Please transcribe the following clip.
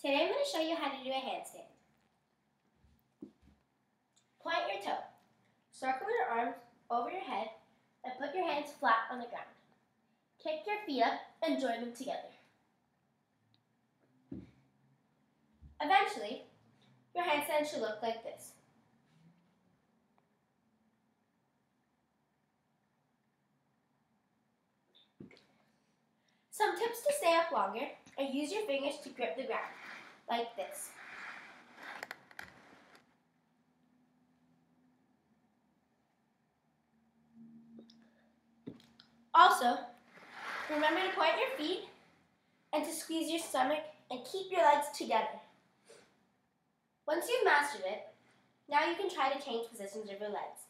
Today I'm going to show you how to do a handstand. Point your toe. Circle your arms over your head and put your hands flat on the ground. Kick your feet up and join them together. Eventually, your handstand should look like this. Some tips to stay up longer are use your fingers to grip the ground, like this. Also, remember to point your feet and to squeeze your stomach and keep your legs together. Once you've mastered it, now you can try to change positions of your legs.